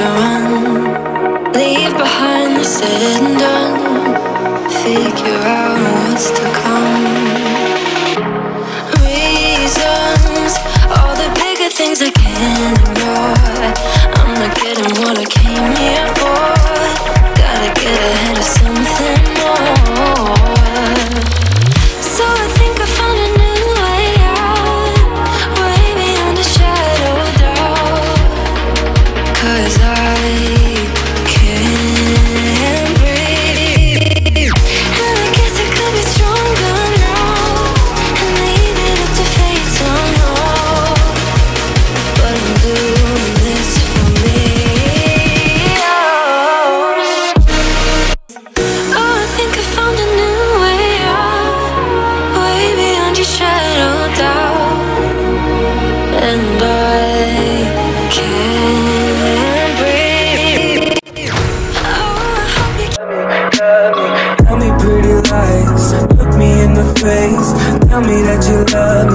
to run. Leave behind the said and done. Figure out what's to come. Reasons, all the bigger things I can't shadow doubt. And I can't breathe. Oh, I hope you Tell me pretty lies, look me in the face. Tell me that you love